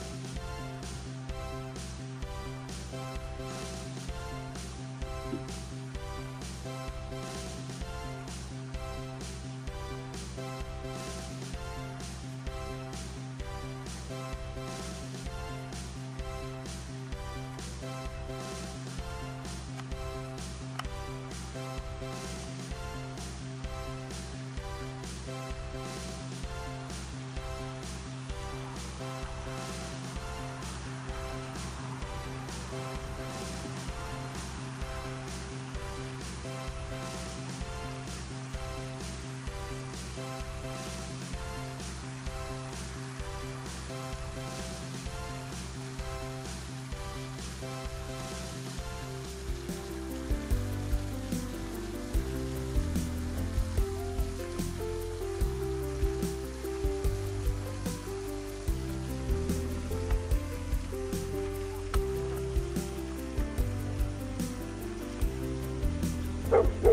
Bye. Woo!